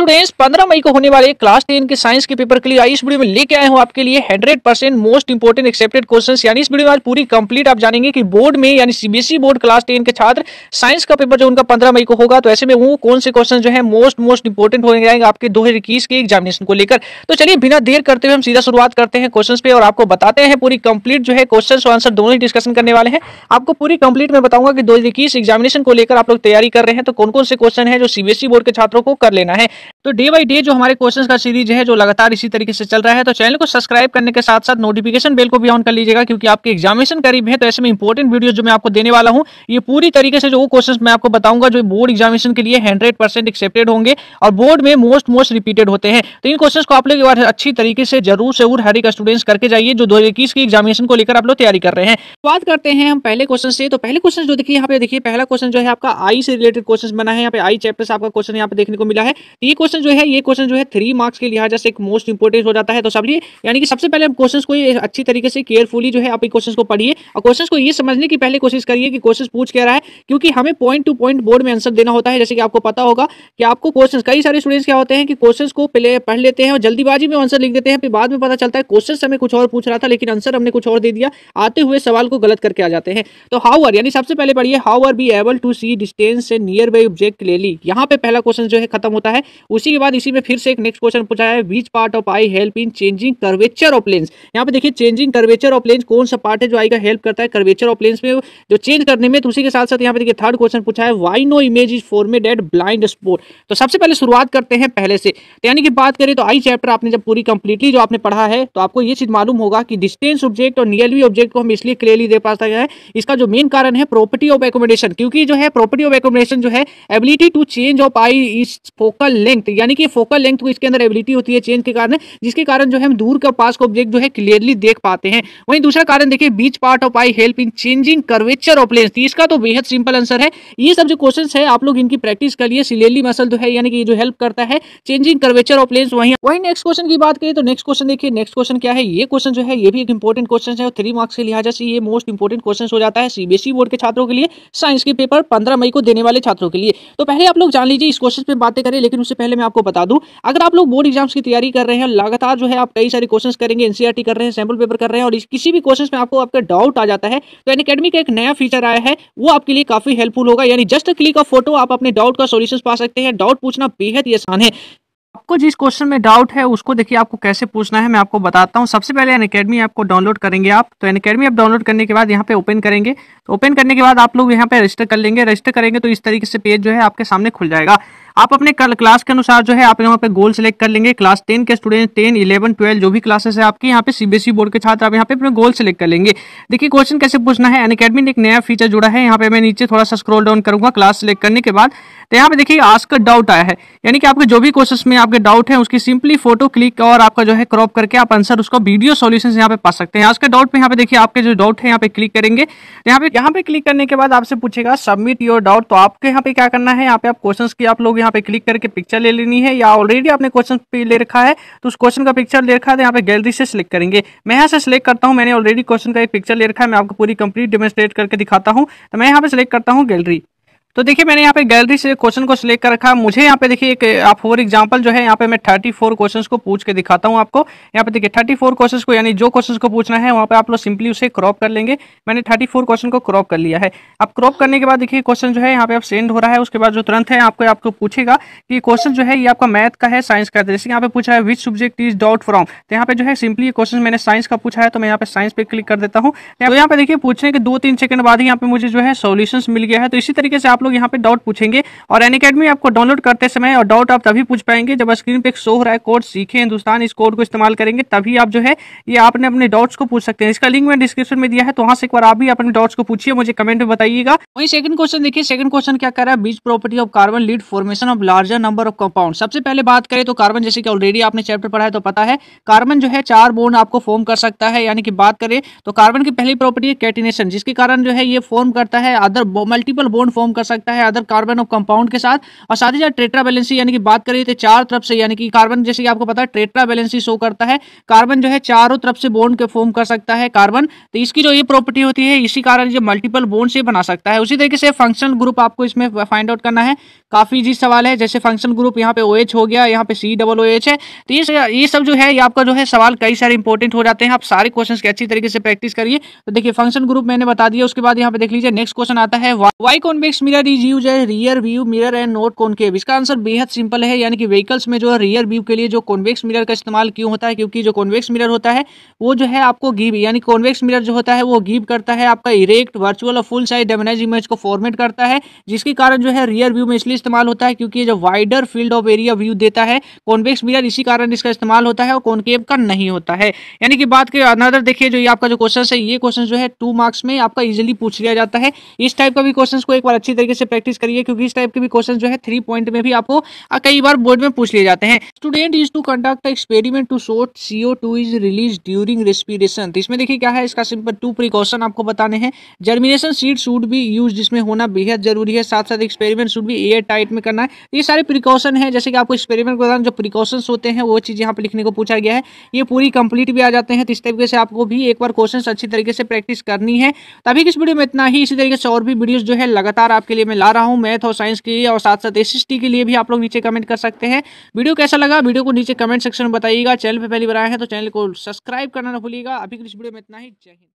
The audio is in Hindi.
स्टूडेंट्स 15 मई को होने वाले क्लास 10 के साइंस के पेपर के लिए इस वीडियो में लेके आए हूँ आपके लिए 100 percent most important accepted questions यानी इस वीडियो में आज पूरी कंप्लीट आप जानेंगे कि बोर्ड में, यानी सीबीएसई बोर्ड क्लास 10 के छात्र साइंस का पेपर जो उनका 15 मई को होगा तो ऐसे में वो कौन से क्वेश्चन जो है मोस्ट मोस्ट इंपोर्टेंट हो जाएँगे आपके दो हज़ार इक्कीस के एग्जामिनेशन को लेकर। तो चलिए बिना देर करते हुए हम सीधा शुरुआत करते हैं क्वेश्चन पे और आपको बताते हैं पूरी कंप्लीट जो है क्वेश्चन और आंसर दोनों ही डिस्कशन करने वाले हैं। आपको पूरी कंप्लीट में बताऊँगा कि दो एग्जामिनेशन को लेकर आप लोग तैयारी कर रहे हैं तो कौन कौन से क्वेश्चन है जो सीबीएसई बोर्ड के छात्रों को कर लेना है। तो डे बाई डे जो हमारे क्वेश्चंस का सीरीज़ है, जो लगातार इसी तरीके से चल रहा है तो चैनल को सब्सक्राइब करने के साथ साथ नोटिफिकेशन बेल को भी ऑन कर लीजिएगा, क्योंकि आपके एग्जामिनेशन करीब है तो ऐसे में इंपॉर्टेंट वीडियो जो मैं आपको देने वाला हूँ, ये पूरी तरीके से जो क्वेश्चन मैं आपको बताऊँगा, जो बोर्ड एग्जामिनेशन के लिए हंड्रेड परसेंट एक्सेप्टेड होंगे, और बोर्ड में मोस्ट मोस्ट रिपीटेड होते हैं। तो इन क्वेश्चन को आप लोग अच्छी तरीके से ज़रूर से हर एक स्टूडेंट्स करके जाइए, जो दो की एग्जामिनेशन को लेकर आप लोग तैयारी कर रहे हैं। बात करते हैं हम पहले क्वेश्चन से तो पहले क्वेश्चन जो देखिए, यहाँ पे देखिए, पहला क्वेश्चन जो है आपका आई से रिलेटेड क्वेश्चन बना है, यहाँ पे आई चैप्टर से आपका क्वेश्चन यहाँ पे देखने को मिला है। तो ये क्वेश्चन जो है, ये क्वेश्चन जो है थ्री मार्क्स के लिहाज से एक मोस्ट इंपोर्टेंट हो जाता है। तो सब यानी कि सबसे पहले हम क्वेश्चन को अच्छी तरीके से केयरफुली जो है आप क्वेश्चन को पढ़िए और क्वेश्चन को ये समझने की पहले कोशिश करिए कि क्वेश्चन पूछ क्या रहा है, क्योंकि हमें पॉइंट टू पॉइंट बोर्ड में आंसर देना होता है। जैसे कि आपको पता होगा कि आपको क्वेश्चन कई सारे स्टूडेंट्स क्या होते हैं कि क्वेश्चन को पहले पढ़ लेते हैं और जल्दीबाजी में आंसर लिख देते हैं, फिर बाद में पता चलता है क्वेश्चन हमें कुछ और पूछ रहा था, लेकिन आंसर हमने कुछ और दे दिया। आते हुए सवाल को गलत करके आ जाते हैं। तो हाउ आर यानी सबसे पहले पढ़िए how are be able to see distance से नियर बाई ऑब्जेक्ट क्लियरली यहाँ पे पहला क्वेश्चन जो है खत्म होता है उसी के बाद इसी में फिर से एक नेक्स्ट क्वेश्चन पूछा है which part of eye help in changing curvature of lens यहाँ पे देखिए चेंजिंग कर्वेचर ऑफ़ लेंस कौन सा पार्ट है जो आई का हेल्प करता है कर्वेचर ऑफ़ लेंस में? जो चेंज करने में तो उसी के साथ साथ यहाँ पे देखिए थर्ड क्वेश्चन पूछा है why no image is formed at blind spot तो सबसे पहले शुरुआत करते हैं पहले से। तो यानी कि बात करें तो आई चैप्टर आपने जब पूरी कंप्लीटली जो आपने पढ़ा है तो आपको ये चीज़ मालूम होगा कि डिस्टेंस ऑब्जेक्ट और नियरली ऑब्जेक्ट को हम इसलिए क्लियरली दे पाता है, इसका जो मेन कारण है प्रॉपर्टी ऑफ़ एकोमोडेशन क्योंकि जो है प्रॉपर्टी ऑफ़ एकोमोडेशन जो है ability to change of eye is focal length यानी कि फोकल लेंथ को इसके अंदर एबिलिटी होती है चेंज के कारण, जिसके कारण जो है हम दूर का पास का ऑब्जेक्ट जो है क्लियरली देख पाते हैं। वहीं दूसरा कारण देखिए which part of eye help in changing curvature of lens इसका तो बेहद सिंपल आंसर है। ये सब जो क्वेश्चन है, आप लोग इनकी प्रैक्टिस कर लिए सिलेली मसल जो है, यानी कि जो हेल्प करता है चेंजिंग कर्वेचर ऑफ़ लेंस वही वही नेक्स्ट क्वेश्चन की बात करें तो नेक्स्ट क्वेश्चन देखिए नेक्स्ट क्वेश्चन क्या है? ये क्वेश्चन जो है, ये भी एक इंपॉर्टेंट क्वेश्चन है थ्री मार्क्स के लिहाजा से ये मोस्ट इंपॉर्टेंट क्वेश्चन हो जाता है सीबीएसई बोर्ड के छात्रों के लिए साइंस के पेपर पंद्रह मई को देने वाले छात्रों के लिए। तो पहले आप लोग जान लीजिए, इस क्वेश्चन पे बातें करें, लेकिन उससे पहले मैं आपको बता दूँ, अगर आप लोग बोर्ड एग्ज़ाम्स की तैयारी कर रहे हैं, लगातार जो है आप कई सारे क्वेश्चन करेंगे एनसीआरटी कर रहे हैं सैंपल पेपर कर रहे हैं, और किसी भी क्वेश्चन में आपको आपका डाउट आ जाता है तो एन का एक नया फीचर आया है, वो आपके लिए काफ़ी हेल्पफुल होगा। यानी जस्ट क्लिक ऑफ़ फ़ोटो आप अपने डाउट का सोल्यूशन पा सकते हैं। डाउट पूछना बेहद ही आसान है। आपको जिस क्वेश्चन में डाउट है, उसको देखिए आपको कैसे पूछना है, मैं आपको बताता हूँ। सबसे पहले एन अकेडमी आपको डाउनलोड करेंगे आप। तो एन अकेडमी आप डाउनलोड करने के बाद यहाँ पे ओपन करेंगे। तो ओपन करने के बाद आप लोग यहाँ पे रजिस्टर कर लेंगे। रजिस्टर करेंगे तो इस तरीके से पेज जो है आपके सामने खुल जाएगा। आप अपने क्लास के अनुसार जो है आप यहाँ पे गोल सेलेक्ट कर लेंगे क्लास टेन के स्टूडेंट टेन इलेवन ट्वेल्व जो भी क्लासेस है आपके यहाँ पे सीबीएसई बोर्ड के छात्र आप यहाँ पे अपने गोल सेलेक्ट कर लेंगे देखिए क्वेश्चन कैसे पूछना है अन ने एक नया फीचर जुड़ा है यहाँ पे मैं नीचे थोड़ा सा स्क्रॉल डाउन करूँगा क्लास सेलेक्ट करने के बाद तो यहाँ पे देखिए आस्क डाउट आया है यानी कि आपके जो भी क्वेश्चन में आपके डाउट है उसकी सिंपली फ़ोटो क्लिक और आपका जो है क्रॉप करके आप आंसर उसको वीडियो सोल्यूशन यहाँ पे पा सकते हैं आज के डाउट पे यहाँ पे देखिए आपके जो डाउट है यहाँ पे क्लिक करेंगे यहाँ पे यहाँ पे क्लिक करने के बाद आपसे पूछेगा सबमिट योर डाउट तो आपके यहाँ पे क्या करना है यहाँ पे आप क्वेश्चन की आप लोग यहाँ पे क्लिक करके पिक्चर ले लेनी है, या ऑलरेडी आपने क्वेश्चन ले रखा है तो उस क्वेश्चन का पिक्चर ले रखा है तो यहाँ पे गैलरी से सिलेक्ट करेंगे। मैं यहाँ से सिलेक्ट करता हूँ, मैंने ऑलरेडी क्वेश्चन का एक पिक्चर ले रखा है, मैं आपको पूरी कंप्लीट डेमोस्ट्रेट करके दिखाता हूँ। तो मैं यहाँ पे सिलेक्ट करता हूँ गैलरी तो देखिए मैंने यहाँ पे गैलरी से क्वेश्चन को सिलेक्ट कर रखा मुझे यहाँ पे देखिए एक आप फॉर एग्जांपल जो है यहाँ पे मैं 34 फोर क्वेश्चन को पूछ के दिखाता हूँ आपको यहाँ पे देखिए 34 फोर क्वेश्चन को यानी जो क्वेश्चन को पूछना है वहाँ पे आप लोग सिंपली उसे क्रॉप कर लेंगे मैंने 34 फोर क्वेश्चन को क्रॉप कर लिया है अब क्रॉप करने के बाद देखिए क्वेश्चन जो है यहाँ पे आप सेंड हो रहा है उसके बाद जो तुरंत है आपको आपको पूछेगा कि क्वेश्चन जो है ये आपका मैथ का है साइंस का जैसे यहाँ पे पूछा है which subject is doubt from तो यहाँ पे जो है सिंपली क्वेश्चन मैंने साइंस का पूछा है तो मैं यहाँ पे साइंस पे क्लिक कर देता हूँ तो यहाँ पे देखिए पूछने के दो तीन सेकंड बाद ही यहाँ पे मुझे जो है सोल्यूशन मिल गया है तो इसी तरीके से आप लोग यहाँ पे डाउट पूछेंगे। और एन अकेडमी आपको डाउनलोड करते समय और डाउट आप तभी पूछ पाएँगे जब स्क्रीन पे शो हो रहा है कोड सीखे, हिंदुस्तान इस कोड को इस्तेमाल करेंगे, तभी आप जो है ये आपने अपने डाउट्स को पूछ सकते हैं। इसका लिंक मैंने डिस्क्रिप्शन में दिया है तो वहाँ से एक बार आप भी अपने डाउट्स को पूछिए, मुझे कमेंट में बताइएगा। वही सेकंड क्वेश्चन देखिए सेकंड क्वेश्चन क्या कर रहा है? Which property of carbon lead formation of larger number of compound सबसे पहले बात करें तो कार्बन जैसे कि ऑलरेडी आपने चैप्टर पढ़ा है तो पता है कार्बन जो है चार बोन आपको फॉर्म कर सकता है, यानी कि बात करें तो कार्बन की पहली प्रॉपर्टी है कैटिनेशन जिसके कारण जो है ये फॉर्म करता है अदर मल्टीपल बोन फॉर्म कर सकता है अदर कार्बन ऑफ़ कंपाउंड के साथ। और साथ ही साथ ट्रेट्रा बैलेंसी यानी कि बात करिए तो चार तरफ़ से यानी कि कार्बन जैसे कि आपको पता है ट्रेट्रा बैलेंसी शो करता है। कार्बन जो है चारों तरफ़ से बोन्ड के फॉर्म कर सकता है कार्बन तो इसकी जो ये प्रॉपर्टी होती है, इसी कारण जो मल्टीपल बोन्ड से बना सकता है। उसी तरीके से फ़ंक्शन ग्रुप आपको इसमें फाइंड आउट करना है। काफ़ी इजी सवाल है, जैसे फ़ंक्शन ग्रुप यहाँ पे ओ OH हो गया, यहाँ पे सी डबल ओ एच है। तो ये ये सब जो है, ये आपका जो है सवाल कई सारे इंपॉर्टेंट हो जाते हैं। आप सारे क्वेश्चन की अच्छी तरीके से प्रैक्टिस करिए। तो देखिए फ़ंक्शन ग्रुप मैंने बता दिया, उसके बाद यहाँ पे देख लीजिए नेक्स्ट क्वेश्चन आता है why convex mirror is use है rear view mirror and not concave इसका आंसर बेहद सिंपल है, यानी कि व्हीकल्स में जो है रियर व्यू के लिए जो कॉन्वेक्स मिरर का इस्तेमाल क्यों होता है, क्योंकि जो कॉन्वेक्स मिरर होता है, वो जो है आपको गिव यानी कॉन्वेक्स मिरर जो होता है, वो गिव करता है आपका इरेक्ट वर्चुअल और फुल साइज़ डेमोनाइज इमेज को फॉर्मेट करता है, जिसके कारण जो है रियर व्यू में इसलिए इस्तेमाल होता है, क्योंकि जो wider field of area view देता है कॉन्वेक्स मिरर इसी कारण इसका इस्तेमाल होता है और कॉनकेव का नहीं होता है। यानी कि बात के अनदर देखिए, जो ये आपका जो क्वेश्चन है, ये क्वेश्चन जो है टू मार्क्स में आपका इजिली पूछ लिया जाता है। इस टाइप का भी क्वेश्चन को एक बार अच्छी से प्रैक्टिस करिए, क्योंकि इस टाइप के भी क्वेश्चन जो है थ्री पॉइंट में भी आपको कई बार बोर्ड में पूछ लिए जाते हैं। Student is to conduct experiment to show that CO is released during respiration इसमें देखिए क्या है, इसका सिंपल टू प्रिकॉशन आपको बताने हैं। Germination seed should be use जिसमें होना बेहद ज़रूरी है। साथ साथ experiment should be air tight में करना है। ये सारे प्रिकॉशन है, जैसे कि आपको एक्सपेरिमेंट के दौरान जो प्रिकॉशंस होते हैं, वो चीज़ यहाँ पे लिखने को पूछा गया है। ये पूरी कंप्लीट भी आ जाते हैं तो इस तरीके से आपको भी एक बार क्वेश्चन अच्छी तरीके से प्रैक्टिस करनी है। तभी इस वीडियो में इतना ही, इसी तरीके से और भी वीडियोस जो है, लगातार आपके लिए मैं ला रहा हूँ, मैथ और साइंस के लिए और साथ साथ एस के लिए भी आप लोग नीचे कमेंट कर सकते हैं। वीडियो कैसा लगा, वीडियो को नीचे कमेंट सेक्शन में बताइएगा। चैनल पर पहली बार आए हैं तो चैनल को सब्सक्राइब करना ना भूलिएगा। अभी इस वीडियो में इतना ही। हिंद।